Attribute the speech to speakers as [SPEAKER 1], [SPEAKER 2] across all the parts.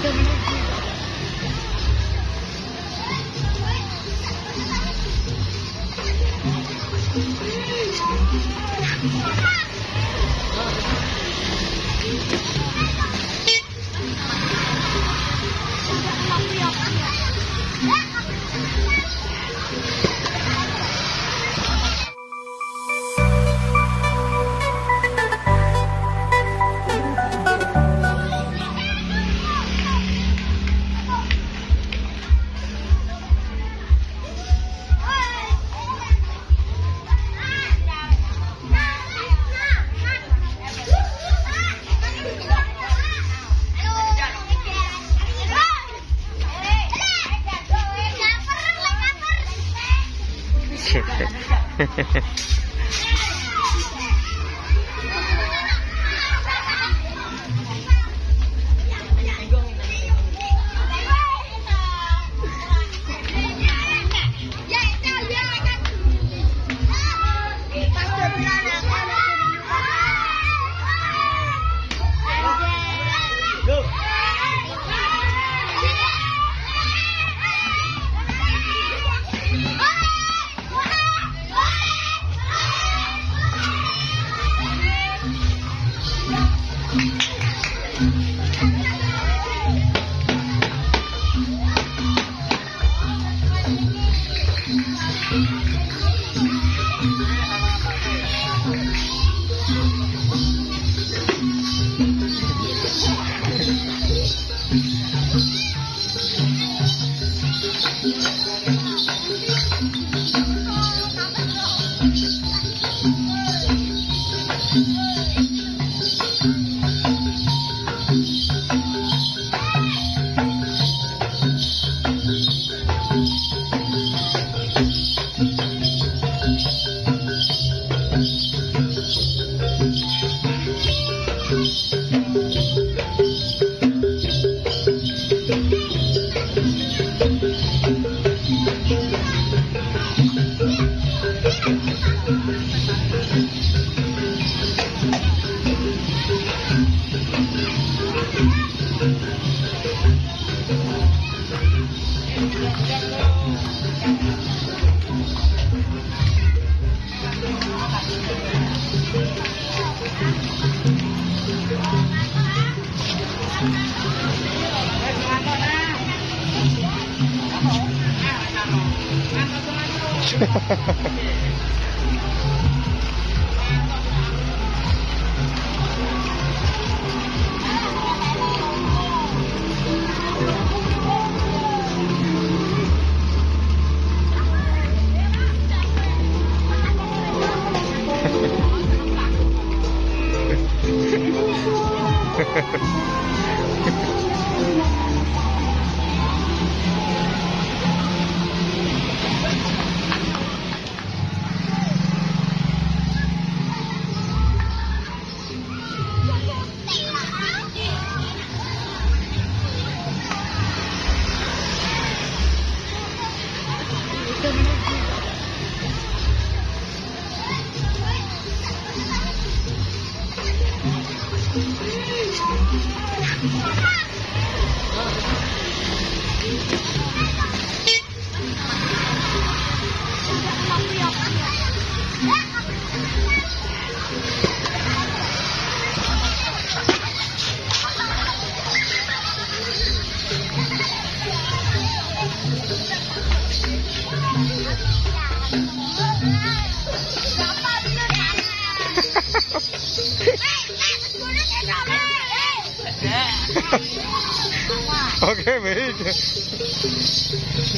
[SPEAKER 1] Let's go. He ハハハハ OK，没意见。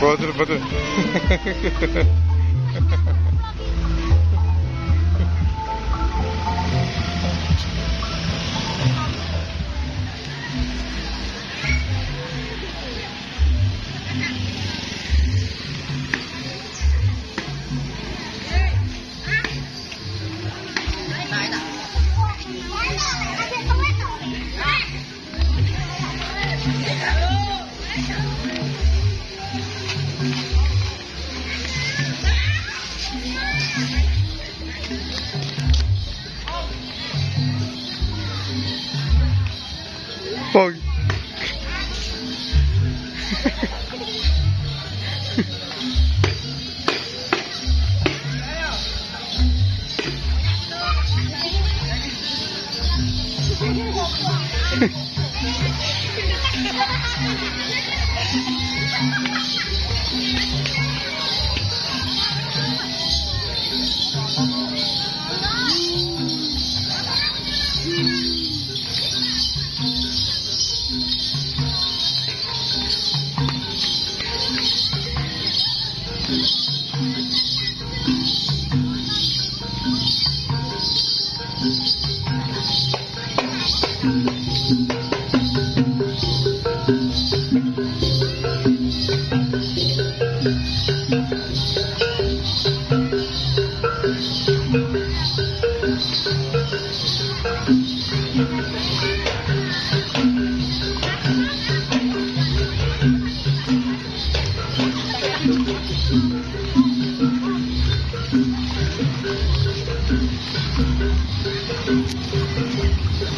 [SPEAKER 1] Brother, brother. Pog. Thank you.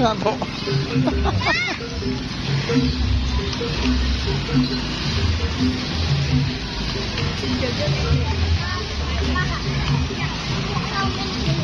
[SPEAKER 1] 丫头，哈哈哈。